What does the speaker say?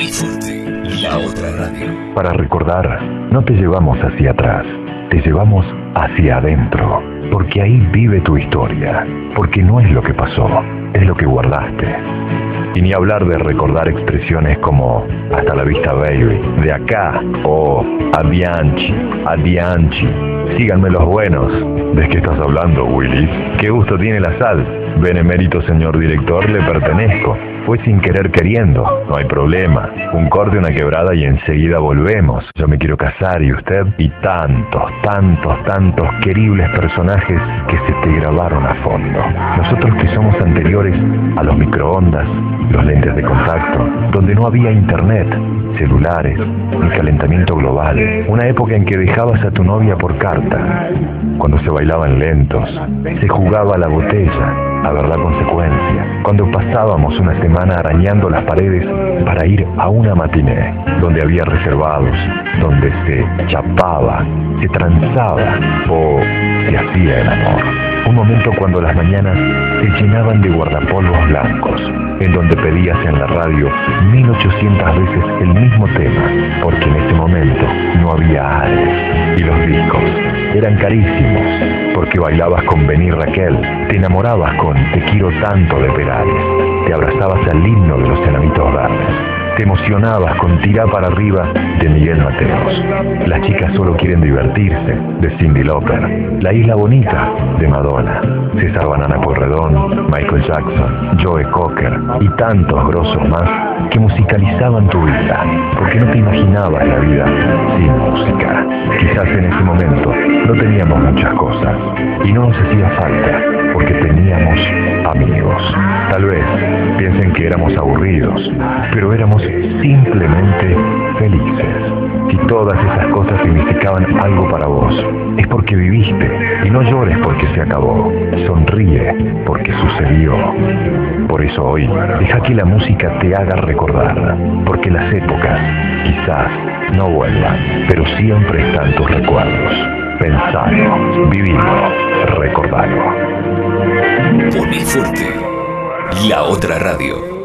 Uniforte, la otra radio. Para recordar, no te llevamos hacia atrás, te llevamos hacia adentro, porque ahí vive tu historia, porque no es lo que pasó, es lo que guardaste. Y ni hablar de recordar expresiones como hasta la vista baby, de acá o adianchi, adianchi. Síganme los buenos. ¿De qué estás hablando, Willis? ¿Qué gusto tiene la sal? Benemérito señor director, le pertenezco. Fue sin querer queriendo, no hay problema. Un corte, una quebrada y enseguida volvemos. Yo me quiero casar y usted y tantos, tantos, tantos queribles personajes que se te grabaron a fondo. Nosotros que somos anteriores a los microondas, los lentes de contacto, donde no había internet, celulares, ni calentamiento global. Una época en que dejabas a tu novia por carta, cuando se bailaban lentos, se jugaba la botella, a ver la consecuencia, cuando pasábamos una semana arañando las paredes para ir a una matiné, donde había reservados, donde se chapaba, se transaba o se hacía el amor. Un momento cuando las mañanas se llenaban de guardapolvos blancos, en donde pedías en la radio 1800 veces el mismo tema, porque en ese momento no había Ares y los discos eran carísimos, porque bailabas con Benny Raquel, te enamorabas con Te quiero tanto de Perales, te abrazabas al himno de los enanitos verdes te emocionabas con Tirá para arriba de Miguel Mateos. Las chicas solo quieren divertirse de Cindy Lauper. La isla bonita de Madonna. César Banana Porredón, Michael Jackson, Joe Cocker y tantos grosos más que musicalizaban tu vida, porque no te imaginabas la vida sin música. Quizás en momento no teníamos muchas cosas y no nos hacía falta porque teníamos amigos. Tal vez piensen que éramos aburridos, pero éramos simplemente felices. Si todas esas cosas significaban algo para vos, es porque viviste y no llores porque se acabó. Sonríe porque sucedió. Por eso hoy, deja que la música te haga recordar, porque las épocas quizás no vuelvan, pero siempre están tus recuerdos. Pensalo, vivilo, recordalo. Uniforte, la otra radio.